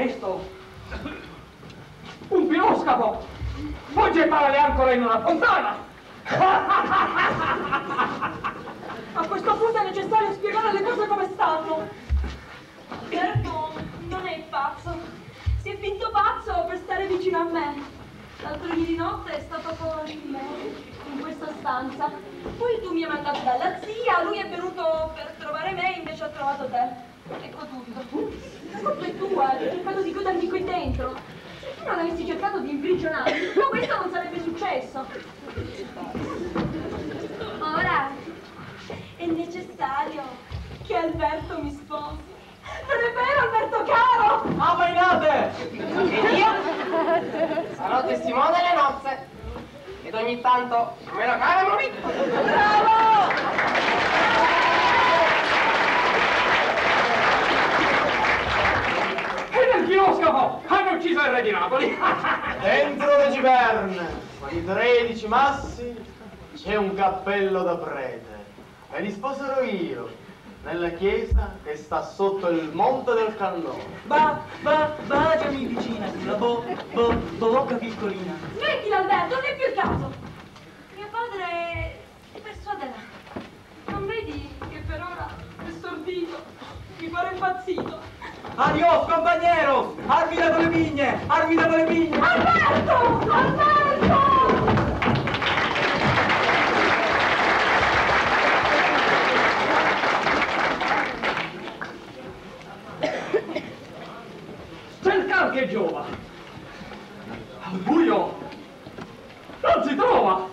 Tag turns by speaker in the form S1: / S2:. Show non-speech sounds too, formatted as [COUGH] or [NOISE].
S1: Presto! Un piroscafo! Puoi gettare le ancore in una fontana! [LAUGHS]
S2: A questo punto è necessario spiegare le cose come stanno.
S3: Certo, non è pazzo. Si è finto pazzo per stare vicino a me. L'altro ieri notte è stato con me in questa stanza. Poi tu mi hai mandato dalla zia, lui è venuto per trovare me, invece ha trovato te. Ecco tutto. La hai cercato di chiudermi qui dentro. Se tu non avessi cercato di imprigionarmi, questo non sarebbe successo. Ora è necessario che Alberto mi sposi. Non è vero, Alberto caro!
S4: Ammainate! Ed io sarò testimone delle nozze. Ed ogni tanto me lo caro marito.
S1: E nel piroscafo ucciso il re di Napoli! [LAUGHS]
S5: Dentro le giberne, i tredici massi, c'è un cappello da prete. E li sposerò io, nella chiesa che sta sotto il monte del cannone.
S6: Va, va, baciami vicina, la bo, bo, bocca piccolina.
S3: Smettila Alberto, non è più il caso! Mio padre ti persuaderà. Non vedi che per ora è stordito? Mi pare impazzito.
S6: Adios, compañeros! Con le vigne!
S3: Alberto! Alberto!
S1: Cercar che giova! Al buio! Non si trova!